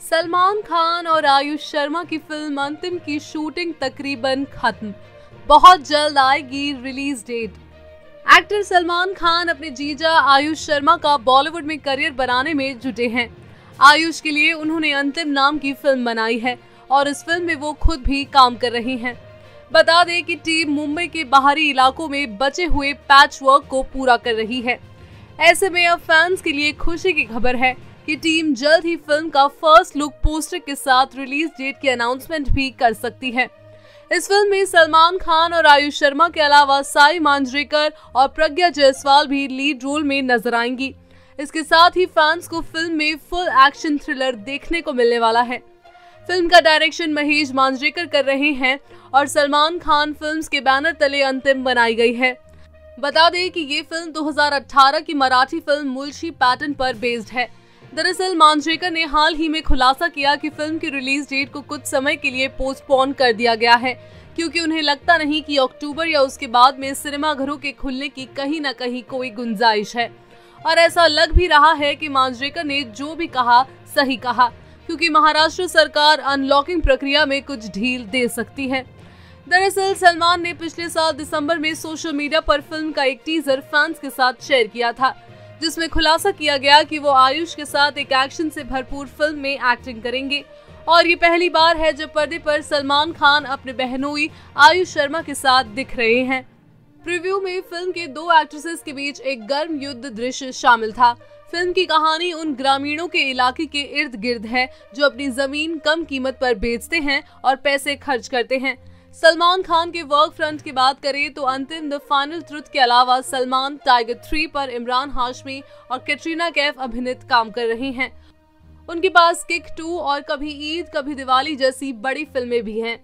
सलमान खान और आयुष शर्मा की फ़िल्म अंतिम की शूटिंग तकरीबन खत्म। बहुत जल्द आएगी release date. Actor Salman Khan अपने जीजा आयुष शर्मा का बॉलीवुड में करियर बनाने में जुटे हैं। आयुष के लिए उन्होंने अंतिम नाम की फ़िल्म बनाई है और इस फ़िल्म में वो खुद भी काम कर रही हैं। बता दें कि टीम मुंबई के बाहरी इलाकों में बचे हुए पैच वर्क को पूरा कर रही है। ऐसे में अब फैंस के लिए खुशी की खबर है कि टीम जल्द ही फ़िल्म का फ़र्स्ट लुक पोस्टर के साथ रिलीज़ डेट की अनाउंसमेंट भी कर सकती है। इस फ़िल्म में सलमान खान और आयुष शर्मा के अलावा साई मांजरेकर और प्रज्ञा जायसवाल भी लीड रोल में नज़र आएँगी। इसके साथ ही फैंस को फ़िल्म में फुल एक्शन थ्रिलर देखने को मिलने वाला है। फ़िल्म का डायरेक्शन महेश मांजरेकर कर रहे हैं और सलमान खान फिल्म्स के बैनर तले अंतिम बनाई गई है। बता दें कि ये फ़िल्म 2018 की मराठी फ़िल्म मुलशी पैटर्न पर बेस्ड है। दरअसल मांजरेकर ने हाल ही में खुलासा किया कि फ़िल्म की रिलीज़ डेट को कुछ समय के लिए पोस्टपोन कर दिया गया है, क्योंकि उन्हें लगता नहीं कि अक्टूबर या उसके बाद में सिनेमाघरों के खुलने की कहीं न कहीं कोई गुंजाइश है। और ऐसा लग भी रहा है कि मांजरेकर ने जो भी कहा, सही कहा, क्योंकि महाराष्ट्र सरकार अनलॉकिंग प्रक्रिया में कुछ ढील दे सकती है। दरअसल, सलमान ने पिछले साल दिसंबर में सोशल मीडिया पर फ़िल्म का एक टीजर फैंस के साथ शेयर किया था, जिसमें खुलासा किया गया कि वो आयुष के साथ एक एक्शन से भरपूर फ़िल्म में एक्टिंग करेंगे। और ये पहली बार है जब पर्दे पर सलमान खान अपने बहनोई आयुष शर्मा के साथ दिख रहे हैं। प्रीव्यू में फ़िल्म के दो एक्ट्रेसेस के बीच एक गर्म युद्ध दृश्य शामिल था। फ़िल्म की कहानी उन ग्रामीणों के इलाके के इर्द गिर्द है, जो अपनी ज़मीन कम कीमत पर बेचते हैं और पैसे खर्च करते हैं। सलमान खान के वर्क फ्रंट की बात करें तो अंतिम द फाइनल ट्रुथ के अलावा सलमान टाइगर थ्री पर इमरान हाशमी और कैटरीना कैफ अभिनीत काम कर रहे हैं। उनके पास किक टू और कभी ईद, कभी दिवाली जैसी बड़ी फ़िल्में भी हैं।